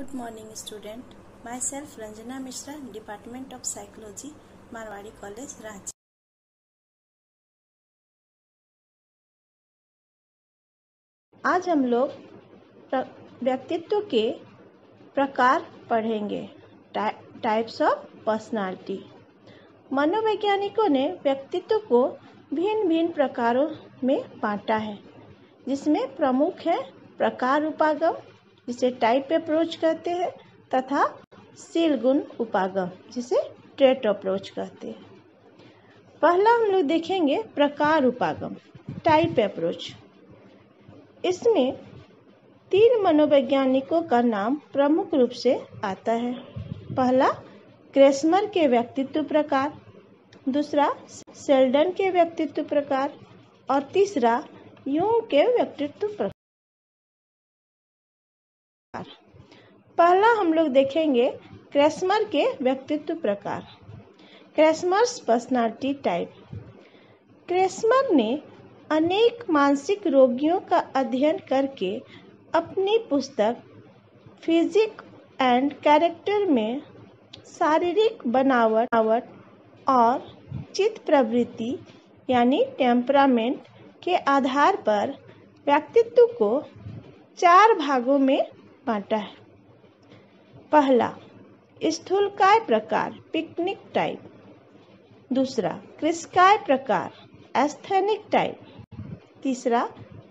Good student student. Self Ranjana Mishra department of psychology Marwari college Ranchi आज हम लोग व्यक्तित्व के प्रकार पढ़ेंगे। टाइप्स ऑफ़ पर्सनालिटी मनोवैज्ञानिकों ने व्यक्तित्व को भिन्न भिन्न प्रकारों में बांटा है, जिसमें प्रमुख है प्रकार उपागम जिसे टाइप अप्रोच कहते हैं, तथा सील गुण उपागम, जिसे ट्रेट अप्रोच कहते हैं। पहला हम लोग देखेंगे प्रकार उपागम टाइप अप्रोच इसमें तीन मनोवैज्ञानिकों का नाम प्रमुख रूप से आता है। पहला क्रेस्मर के व्यक्तित्व प्रकार, दूसरा सेल्डन के व्यक्तित्व प्रकार, और तीसरा यूँ के व्यक्तित्व प्रकार। पहला हम लोग देखेंगे क्रेस्मर के व्यक्तित्व प्रकार। क्रेस्मर्स पर्सनालिटी टाइप क्रेस्मर ने अनेक मानसिक रोगियों का अध्ययन करके अपनी पुस्तक फिजिक एंड कैरेक्टर में शारीरिक बनावट और चित्त प्रवृत्ति, यानी टेम्परामेंट के आधार पर व्यक्तित्व को चार भागों में बांटा है। पहला स्थूलकाय प्रकार पिकनिक टाइप दूसरा कृषकाय प्रकार एस्थेनिक टाइप तीसरा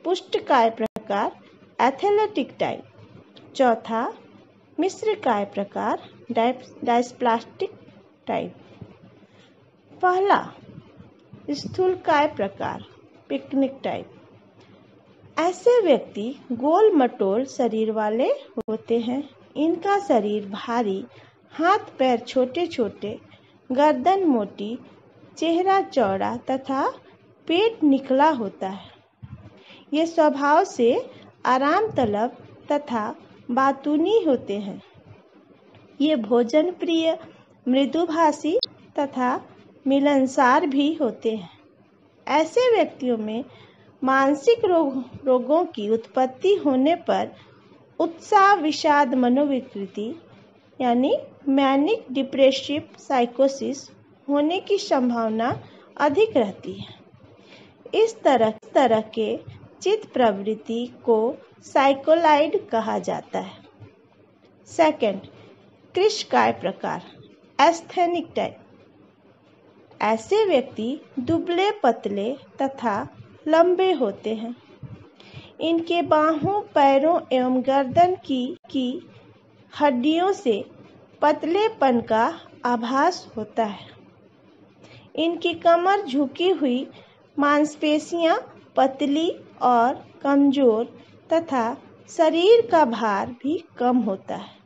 पुष्टकाय प्रकार एथलेटिक टाइप चौथा मिश्रकाय प्रकार डाइस्प्लास्टिक टाइप पहला स्थूलकाय प्रकार पिकनिक टाइप ऐसे व्यक्ति गोल मटोल शरीर वाले होते हैं। इनका शरीर भारी, हाथ पैर छोटे छोटे गर्दन मोटी, चेहरा चौड़ा तथा पेट निकला होता है। ये स्वभाव से आराम तलब तथा बातूनी होते हैं। ये भोजन प्रिय मृदुभाषी तथा मिलनसार भी होते हैं। ऐसे व्यक्तियों में मानसिक रोग, रोगों की उत्पत्ति होने पर उत्साह विषाद मनोविकृति यानी मैनिक डिप्रेसिव साइकोसिस होने की संभावना अधिक रहती है। इस तरह तरह के चित्त प्रवृत्ति को साइकोलाइड कहा जाता है। सेकंड कृषकाय प्रकार एस्थेनिक टाइप ऐसे व्यक्ति दुबले पतले तथा लंबे होते हैं। इनके बाहों, पैरों एवं गर्दन की की हड्डियों से पतलेपन का आभास होता है। इनकी कमर झुकी हुई मांसपेशियाँ पतली और कमज़ोर तथा शरीर का भार भी कम होता है।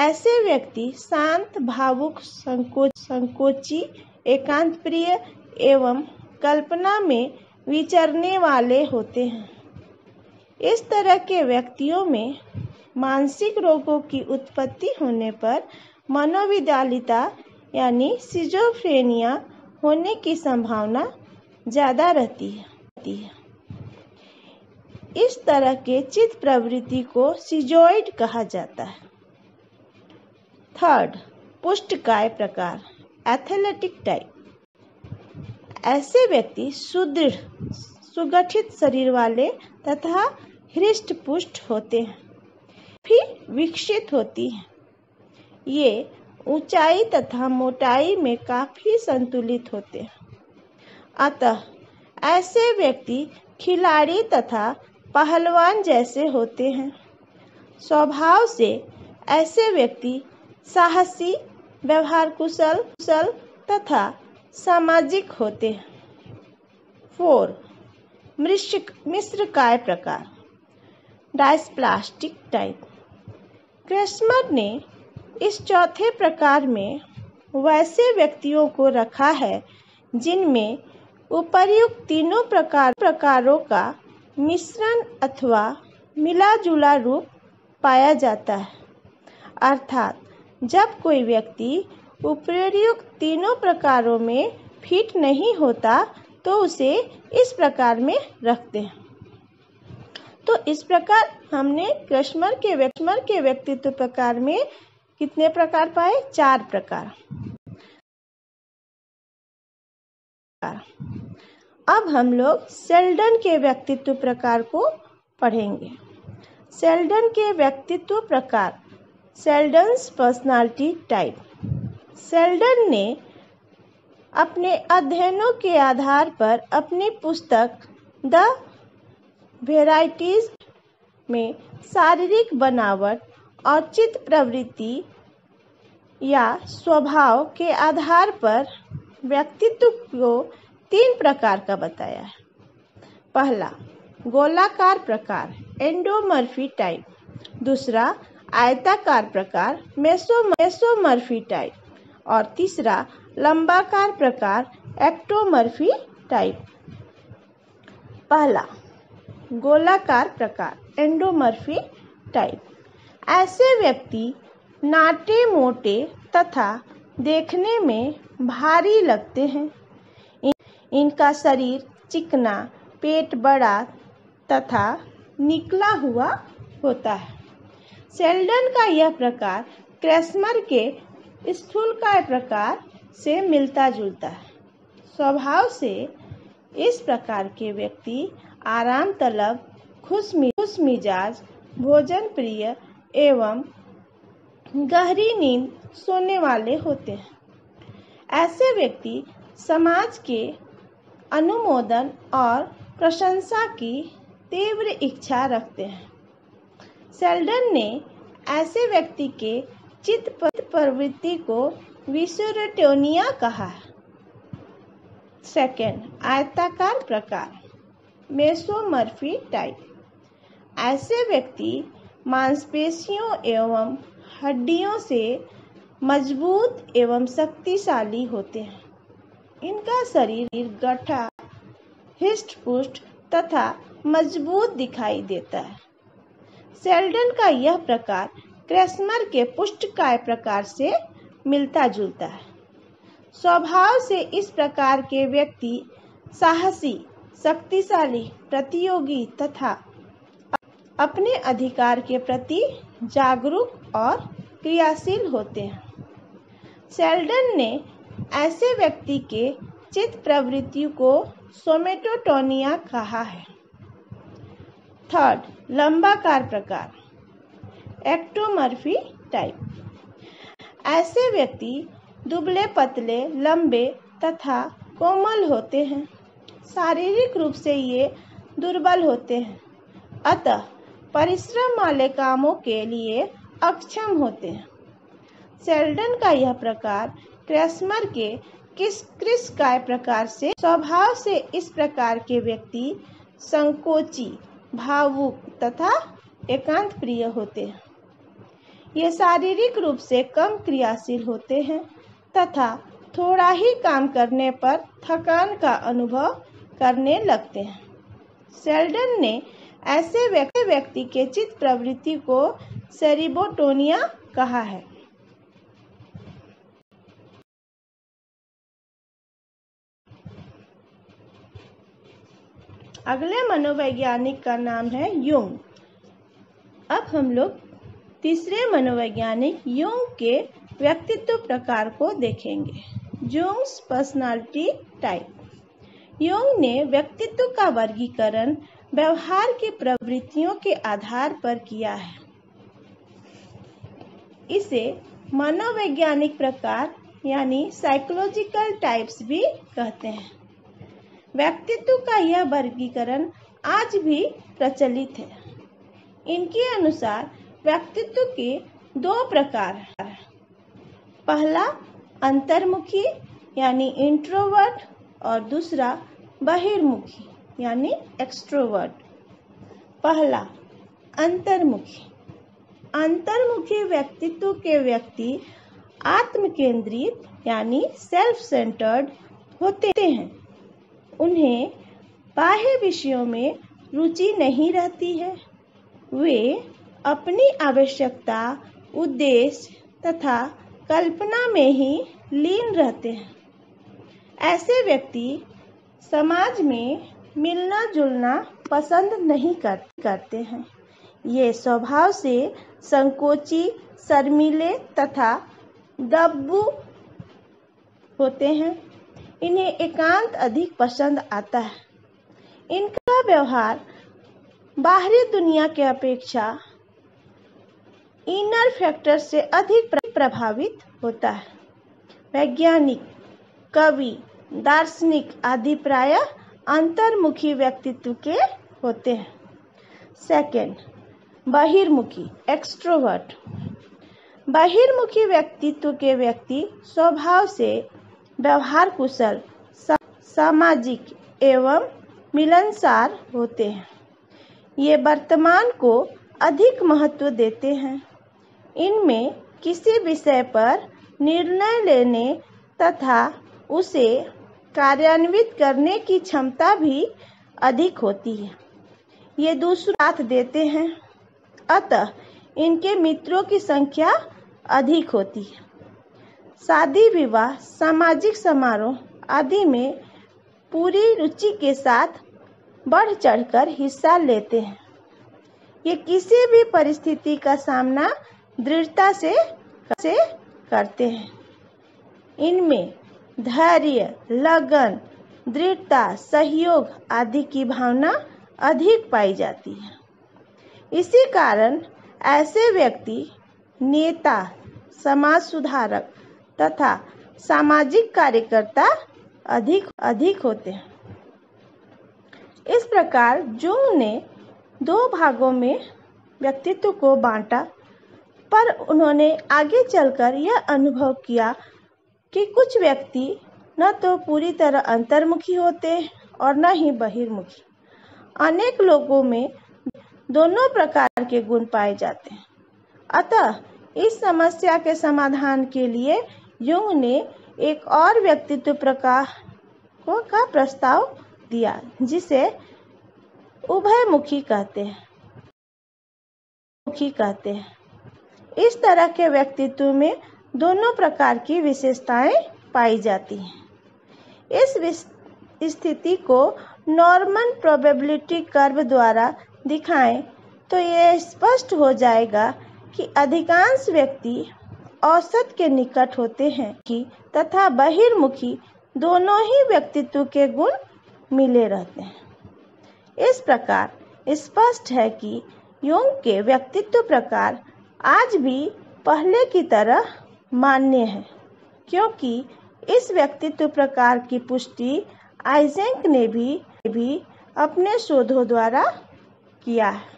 ऐसे व्यक्ति शांत, भावुक, संकोच, संकोची एकांत प्रिय एवं कल्पना में विचरने वाले होते हैं। इस तरह के व्यक्तियों में मानसिक रोगों की उत्पत्ति होने पर मनोविदालिता यानी सिजोफ्रेनिया होने की संभावना ज़्यादा रहती है। इस तरह के चित्त प्रवृत्ति को सिजोइड कहा जाता है। थर्ड पुष्टकाय प्रकार एथलेटिक टाइप ऐसे व्यक्ति सुदृढ़, सुगठित शरीर वाले तथा हृष्ट पुष्ट होते हैं, फिर विकसित होती हैं। ये ऊंचाई तथा मोटाई में काफ़ी संतुलित होते हैं। अतः ऐसे व्यक्ति खिलाड़ी तथा पहलवान जैसे होते हैं। स्वभाव से ऐसे व्यक्ति साहसी, व्यवहार कुशल कुशल तथा सामाजिक होते हैं। फोर मिश्र काय प्रकार। डाइसप्लास्टिक टाइप। क्रिस्मर ने इस चौथे प्रकार में वैसे व्यक्तियों को रखा है, जिनमें उपर्युक्त तीनों प्रकार, प्रकारों का मिश्रण अथवा मिला जुला रूप पाया जाता है। अर्थात, जब कोई व्यक्ति उपर्युक्त तीनों प्रकारों में फिट नहीं होता तो उसे इस प्रकार में रखते हैं। तो इस प्रकार हमने क्रशमर के व्यक्मर के व्यक्तित्व प्रकार में कितने प्रकार पाए? चार प्रकार। अब हम लोग सेल्डन के व्यक्तित्व प्रकार को पढ़ेंगे। सेल्डन के व्यक्तित्व प्रकार, सेल्डन्स पर्सनालिटी टाइप। सेल्डन ने अपने अध्ययनों के आधार पर अपनी पुस्तक द वेराइटीज में शारीरिक बनावट और चित्त प्रवृत्ति या स्वभाव के आधार पर व्यक्तित्व को तीन प्रकार का बताया है। पहला, गोलाकार प्रकार, एंडोमर्फी टाइप। दूसरा, आयताकार प्रकार, मेसो, मेसोमर्फी टाइप। और तीसरा, लंबाकार प्रकार, एक्टोमर्फी टाइप। पहला गोलाकार प्रकार एंडोमर्फी टाइप ऐसे व्यक्ति नाटे मोटे तथा देखने में भारी लगते हैं। इनका शरीर चिकना, पेट बड़ा तथा निकला हुआ होता है। सेल्डन का यह प्रकार क्रेस्मर के स्थूल का प्रकार से मिलता जुलता है। स्वभाव से इस प्रकार के व्यक्ति आराम तलब, खुश मिजाज, भोजन प्रिय एवं गहरी नींद सोने वाले होते हैं। ऐसे व्यक्ति समाज के अनुमोदन और प्रशंसा की तीव्र इच्छा रखते हैं। सेल्डन ने ऐसे व्यक्ति के चित्त प्रवृत्ति को विसुरटोनिया कहा। सेकेंड आयताकार प्रकार। मेसोमर्फी टाइप ऐसे व्यक्ति मांसपेशियों एवं हड्डियों से मज़बूत एवं शक्तिशाली होते हैं। इनका शरीर गठा हिस्ट पुष्ट तथा मज़बूत दिखाई देता है। सेल्डन का यह प्रकार क्रेस्मर के पुष्टकाय प्रकार से मिलता जुलता है। स्वभाव से इस प्रकार के व्यक्ति साहसी शक्तिशाली, प्रतियोगी तथा अपने अधिकार के प्रति जागरूक और क्रियाशील होते हैं। सेल्डन ने ऐसे व्यक्ति के चित्त प्रवृत्ति को सोमेटोटोनिया कहा है। थर्ड लंबाकार प्रकार। एक्टोमर्फी टाइप ऐसे व्यक्ति दुबले पतले, लंबे तथा कोमल होते हैं। शारीरिक रूप से ये दुर्बल होते हैं। अतः परिश्रम वाले कामों के लिए अक्षम होते हैं। सेल्डन का यह प्रकार क्रेस्मर के किस क्रिस काय प्रकार से स्वभाव से इस प्रकार के व्यक्ति संकोची, भावुक तथा एकांत प्रिय होते हैं। ये शारीरिक रूप से कम क्रियाशील होते हैं तथा थोड़ा ही काम करने पर थकान का अनुभव करने लगते हैं। सेल्डन ने ऐसे व्यक्ति के चित्त प्रवृत्ति को सेरिबोटोनिया कहा है। अगले मनोवैज्ञानिक का नाम है युंग अब हम लोग तीसरे मनोवैज्ञानिक युंग के व्यक्तित्व प्रकार को देखेंगे। जुंग्स पर्सनालिटी टाइप योंग ने व्यक्तित्व का वर्गीकरण व्यवहार की प्रवृत्तियों के आधार पर किया है। इसे मनोवैज्ञानिक प्रकार, यानी साइकोलॉजिकल टाइप्स भी कहते हैं। व्यक्तित्व का यह वर्गीकरण आज भी प्रचलित है। इनके अनुसार व्यक्तित्व के दो प्रकार हैं। पहला, अंतर्मुखी, यानी इंट्रोवर्ट और दूसरा बहिर्मुखी, यानी एक्सट्रोवर्ट पहला, अंतर्मुखी। अंतर्मुखी व्यक्तित्व के व्यक्ति आत्म केंद्रित यानी सेल्फ सेंटर्ड होते हैं। उन्हें बाह्य विषयों में रुचि नहीं रहती है। वे अपनी आवश्यकता, उद्देश्य तथा कल्पना में ही लीन रहते हैं। ऐसे व्यक्ति समाज में मिलना जुलना पसंद नहीं कर, करते हैं। ये स्वभाव से संकोची शर्मीले तथा दब्बू होते हैं। इन्हें एकांत अधिक पसंद आता है। इनका व्यवहार बाहरी दुनिया के अपेक्षा इनर फैक्टर से अधिक प्रभावित होता है। वैज्ञानिक कवि दार्शनिक आदि प्राय अंतर्मुखी व्यक्तित्व के होते हैं। सेकंड बहिर्मुखी एक्सट्रोवर्ट बहिर्मुखी व्यक्तित्व के व्यक्ति स्वभाव से व्यवहार कुशल सामाजिक एवं मिलनसार होते हैं। ये वर्तमान को अधिक महत्व देते हैं। इनमें किसी विषय पर निर्णय लेने तथा उसे कार्यान्वित करने की क्षमता भी अधिक होती है। ये दूसरा साथ देते हैं। अतः इनके मित्रों की संख्या अधिक होती है। शादी विवाह, सामाजिक समारोह आदि में पूरी रुचि के साथ बढ़ चढ़कर हिस्सा लेते हैं। ये किसी भी परिस्थिति का सामना दृढ़ता से से करते हैं। इनमें धैर्य, लगन, दृढ़ता, सहयोग आदि की भावना अधिक पाई जाती है। इसी कारण ऐसे व्यक्ति, नेता, समाज सुधारक तथा सामाजिक कार्यकर्ता अधिक अधिक होते हैं। इस प्रकार जुंग ने दो भागों में व्यक्तित्व को बांटा, पर उन्होंने आगे चलकर यह अनुभव किया कि कुछ व्यक्ति न तो पूरी तरह अंतर्मुखी होते और न ही बहिर्मुखी। अनेक लोगों में दोनों प्रकार के गुण पाए जाते हैं। अतः इस समस्या के समाधान के लिए युंग ने एक और व्यक्तित्व प्रकार को प्रस्ताव दिया, जिसे उभयमुखी कहते हैं। मुखी कहते हैं। इस तरह के व्यक्तित्व में दोनों प्रकार की विशेषताएँ पाई जाती हैं। इस स्थिति को नॉर्मन प्रोबेबिलिटी कर्व द्वारा दिखाएँ तो यह स्पष्ट हो जाएगा कि अधिकांश व्यक्ति औसत के निकट होते हैं कि तथा बहिर्मुखी दोनों ही व्यक्तित्व के गुण मिले रहते हैं। इस प्रकार स्पष्ट है कि योंग के व्यक्तित्व प्रकार आज भी पहले की तरह मान्य है, क्योंकि इस व्यक्तित्व प्रकार की पुष्टि आइजेंक ने भी भी अपने शोधों द्वारा किया है।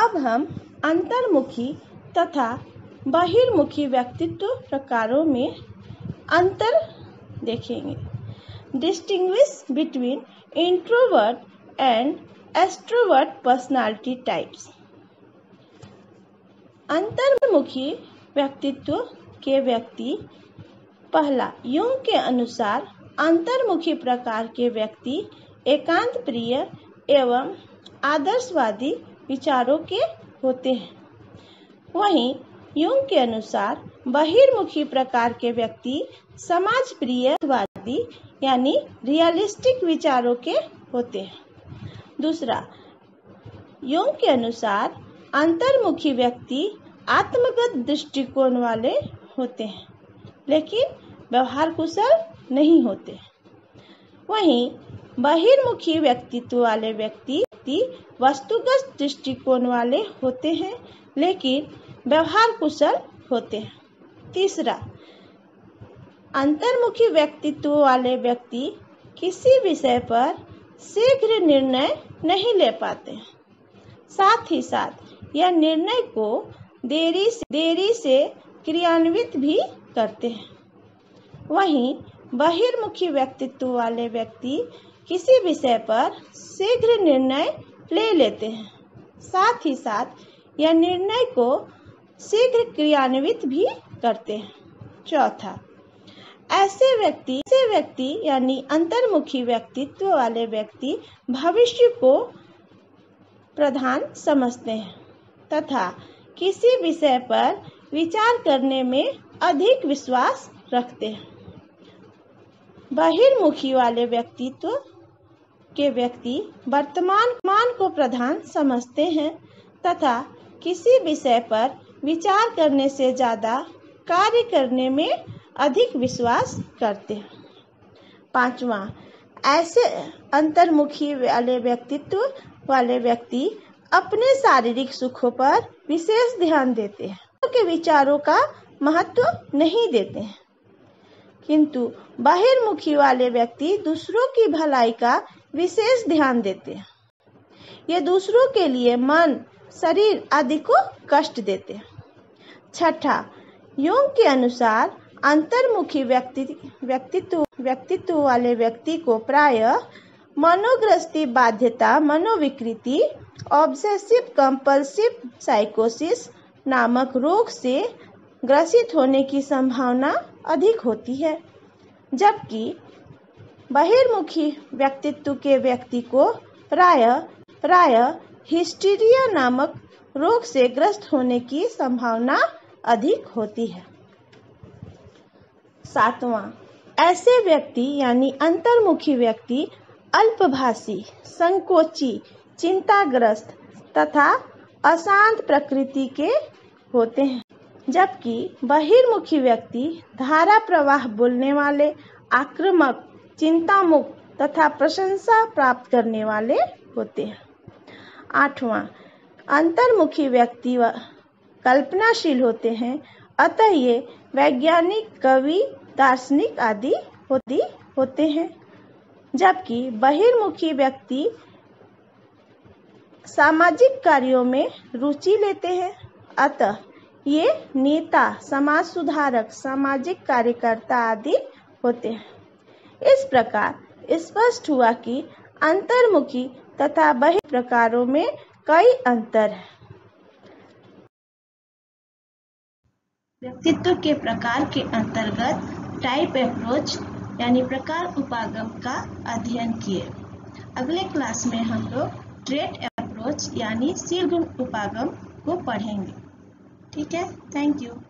अब हम अंतर्मुखी तथा बहिर्मुखी व्यक्तित्व प्रकारों में अंतर देखेंगे। Distinguish between introvert and extrovert personality types अंतर्मुखी व्यक्तित्व के व्यक्ति पहला, युंग के अनुसार अंतर्मुखी प्रकार के व्यक्ति, एकांत प्रिय एवं आदर्शवादी विचारों के होते हैं। वहीं युंग के अनुसार बहिर्मुखी प्रकार के व्यक्ति समाज प्रियवादी यानी रियलिस्टिक विचारों के होते हैं। दूसरा, युंग के अनुसार अंतर्मुखी व्यक्ति आत्मगत दृष्टिकोण वाले होते हैं, लेकिन व्यवहार कुशल नहीं होते। वहीं बहिर्मुखी व्यक्तित्व वाले व्यक्ति वस्तुगत दृष्टिकोण वाले होते हैं, लेकिन व्यवहार कुशल होते हैं। तीसरा, अंतर्मुखी व्यक्तित्व वाले व्यक्ति किसी विषय पर शीघ्र निर्णय नहीं ले पाते साथ ही साथ, यह निर्णय को देरी से देरी से क्रियान्वित भी करते हैं। वहीं बहिर्मुखी व्यक्तित्व वाले व्यक्ति किसी विषय पर शीघ्र निर्णय ले लेते हैं। साथ ही साथ यह निर्णय को शीघ्र क्रियान्वित भी करते हैं। चौथा, ऐसे व्यक्ति ऐसे व्यक्ति यानी अंतर्मुखी व्यक्तित्व वाले व्यक्ति भविष्य को प्रधान समझते हैं तथा किसी विषय पर विचार करने में अधिक विश्वास रखते हैं। बहिर्मुखी वाले व्यक्तित्व के व्यक्ति वर्तमान मान को प्रधान समझते हैं तथा किसी विषय पर विचार करने से ज़्यादा कार्य करने में अधिक विश्वास करते हैं। पांचवा, ऐसे अंतर्मुखी वाले व्यक्तित्व वाले व्यक्ति अपने शारीरिक सुखों पर विशेष ध्यान देते हैं। के विचारों का महत्व नहीं देते हैं। किंतु बाहिर्मुखी वाले व्यक्ति दूसरों की भलाई का विशेष ध्यान देते हैं। ये दूसरों के लिए मन, शरीर आदि को कष्ट देते हैं। छठा, योग के अनुसार अंतर्मुखी व्यक्ति, व्यक्तित्व व्यक्तित्व वाले व्यक्ति को प्राय मनोग्रस्ती, बाध्यता, मनोविकृति ऑब्सेसिव कंपल्सिव साइकोसिस नामक रोग से ग्रसित होने की संभावना अधिक होती है, जबकि बहिर्मुखी व्यक्तित्व के व्यक्ति को प्राय प्राय हिस्टीरिया नामक रोग से ग्रस्त होने की संभावना अधिक होती है। सातवां, ऐसे व्यक्ति यानी अंतर्मुखी व्यक्ति अल्पभाषी, संकोची, चिंताग्रस्त तथा अशांत प्रकृति के होते हैं। जबकि बहिर्मुखी व्यक्ति, धारा प्रवाह बोलने वाले, आक्रामक, चिंतामुक्त तथा प्रशंसा प्राप्त करने वाले होते हैं। आठवां, अंतर्मुखी व्यक्ति कल्पनाशील होते हैं, अतः ये वैज्ञानिक, कवि, दार्शनिक आदि होती, होते हैं। जबकि बहिर्मुखी व्यक्ति सामाजिक कार्यों में रुचि लेते हैं, अतः ये नेता समाज सुधारक सामाजिक कार्यकर्ता आदि होते हैं। इस प्रकार स्पष्ट हुआ कि अंतर्मुखी तथा बहिर् प्रकारों में कई अंतर है। व्यक्तित्व के प्रकार के अंतर्गत टाइप अप्रोच यानी प्रकार उपागम का अध्ययन किए। अगले क्लास में हम लोग ट्रेट अप्रोच यानी गुण उपागम को पढ़ेंगे। ठीक है? Thank you